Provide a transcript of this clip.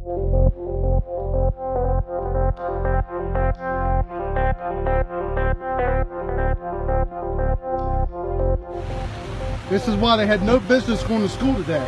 This is why they had no business going to school today.